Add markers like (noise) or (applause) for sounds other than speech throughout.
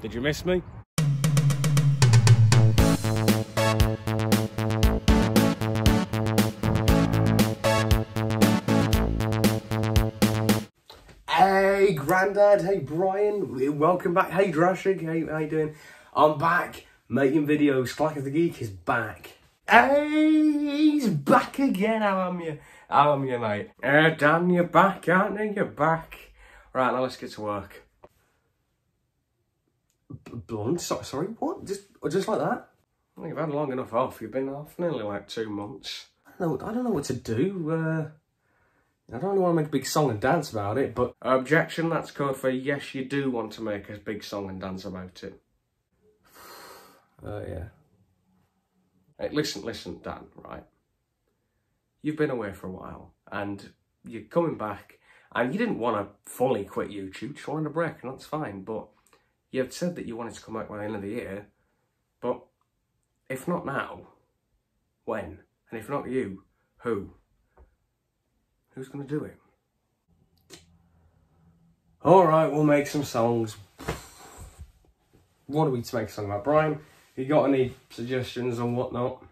Did you miss me? Hey, Grandad. Hey, Brian. Welcome back. Hey, Drashig. Hey, how you doing? I'm back making videos. Clacka the Geek is back. Hey, he's back again. How am you? How am you, mate? Uh, Dan, you're back, aren't you? You're back. Right, now let's get to work. Blunt? So sorry, what? Just, just like that? Well, you've had long enough off. You've been off nearly like two months. I don't know, I don't know what to do. Uh, I don't really want to make a big song and dance about it, but objection, that's code for yes, you do want to make a big song and dance about it. (sighs) Uh, yeah. Hey, listen, listen, Dan, right? You've been away for a while, and you're coming back, and you didn't want to fully quit YouTube, you just wanted a break, and that's fine, but you had said that you wanted to come back by the end of the year, but if not now, when? And if not you, who? Who's going to do it? Alright, we'll make some songs. What are we to make a song about? Brian, you got any suggestions on whatnot?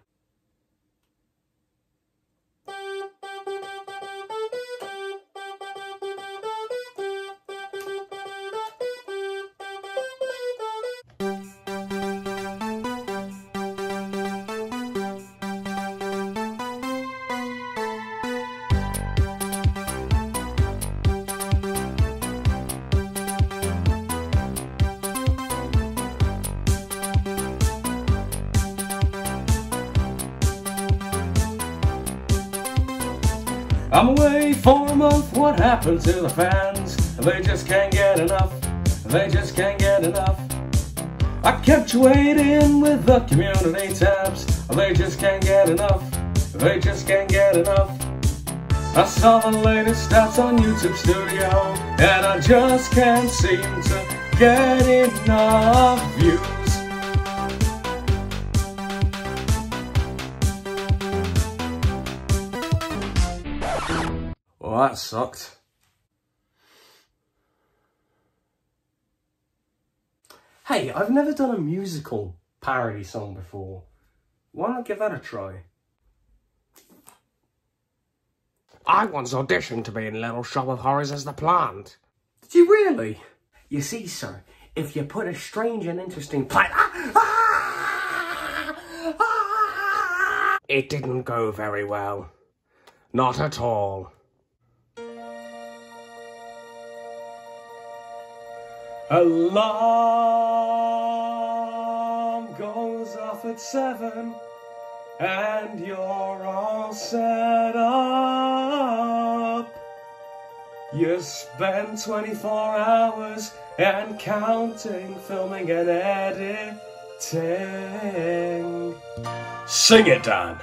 I'm away for a month, what happened to the fans? They just can't get enough, they just can't get enough. I kept waiting with the community tabs, they just can't get enough, they just can't get enough. I saw the latest stats on YouTube Studio, and I just can't seem to get enough views. Well, that sucked. Hey, I've never done a musical parody song before. Why not give that a try? I once auditioned to be in Little Shop of Horrors as the plant. Did you really? You see, sir, if you put a strange and interesting plant... Ah, ah, ah, It didn't go very well. Not at all. Alarm goes off at seven, and you're all set up. You spend 24 hours and counting, filming and editing. Sing it, Dan.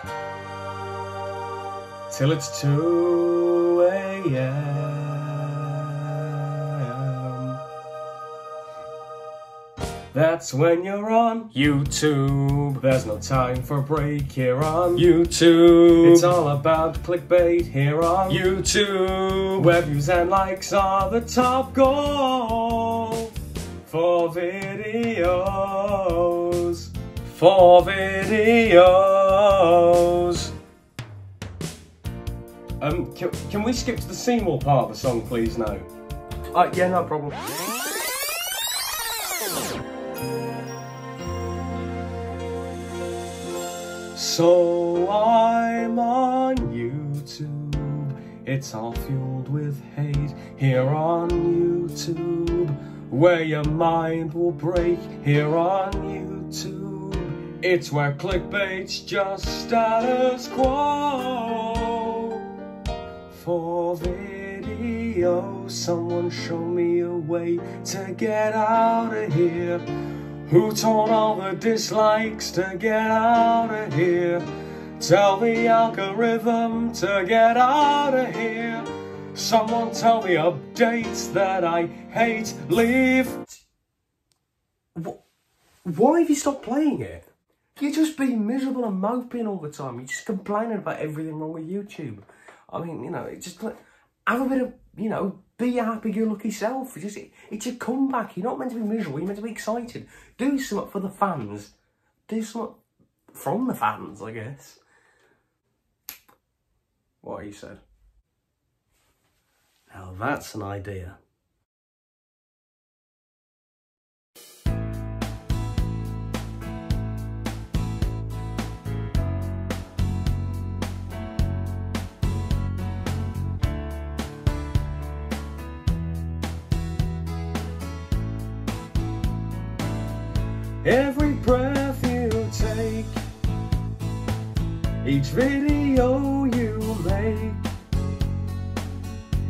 Till it's 2 a.m. That's when you're on YouTube. There's no time for break here on YouTube. It's all about clickbait here on YouTube. Web views and likes are the top goal for videos. For videos. Um, can, can we skip to the Seymour part of the song, please, now? Uh, yeah, no problem. So I'm on YouTube. It's all fueled with hate here on YouTube. Where your mind will break here on YouTube. It's where clickbait's just status quo. For video, someone show me a way to get out of here. Who told all the dislikes to get out of here? Tell the algorithm to get out of here. Someone tell the updates that I hate. Leave. Why have you stopped playing it? You're just being miserable and moping all the time. You're just complaining about everything wrong with YouTube. I mean, you know, it just have a bit of, you know, be your happy-go-lucky self. It's, just, it's a comeback. You're not meant to be miserable. You're meant to be excited. Do something for the fans. Do something from the fans, I guess. What he said. Now that's an idea. Every breath you take, each video you make,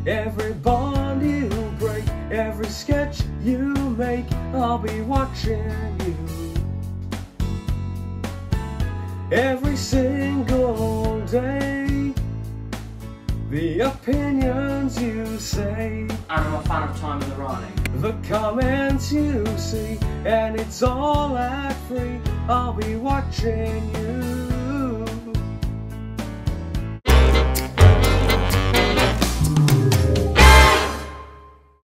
every bond you break, every sketch you make, I'll be watching you. Every single day, the opinions you say, and I'm a fan of Time and the Rani. The comments you see, and it's all ad free. I'll be watching you.